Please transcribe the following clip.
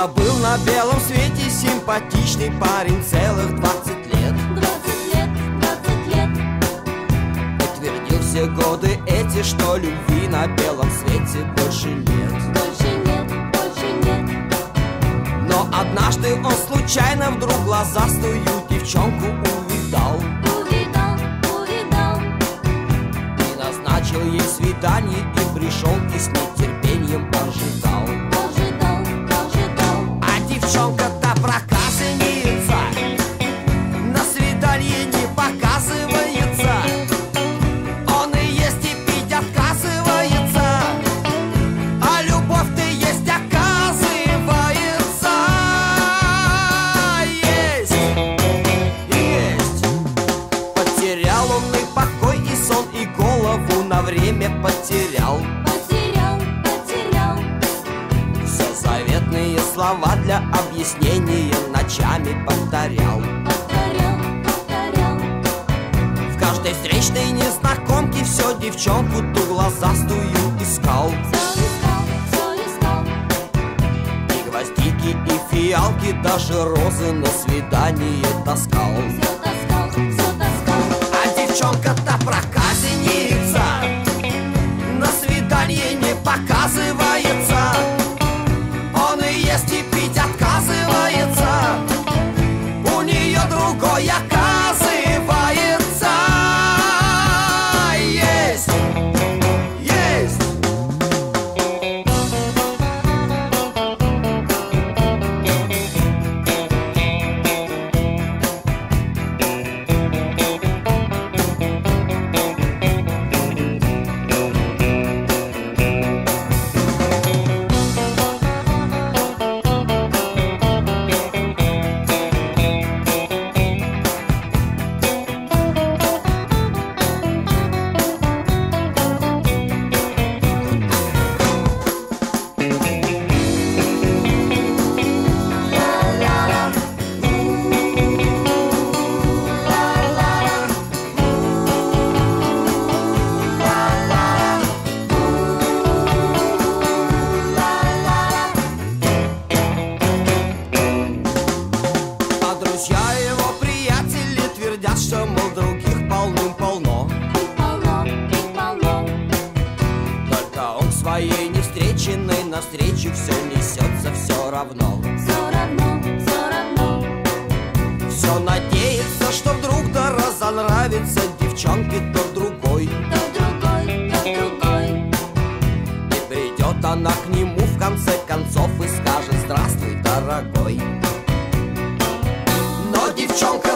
Да был на белом свете симпатичный парень целых 20 лет. Двадцать лет, двадцать лет. И твердил все годы эти, что любви на белом свете больше нет. Больше нет, больше нет. Но однажды он случайно вдруг глазастую девчонку увидал. Увидал, увидал. И назначил ей свидание и пришел и с нетерпением ожидал время потерял. Потерял, потерял. Все заветные слова для объяснения ночами повторял. Повторял, повторял. В каждой встречной незнакомке все девчонку ту глазастую искал. Все искал, все искал. И гвоздики, и фиалки, даже розы на свидание таскал. Все таскал, все таскал. А девчонка-то проказница что, мол, других полным-полно. Полно, полно. Только он к своей невстреченной навстречу все несется все равно. Все равно, все равно. Все надеется, что вдруг да разонравится девчонке тот другой. То другой, то другой. И придет она к нему в конце концов и скажет Здравствуй, дорогой Но проказница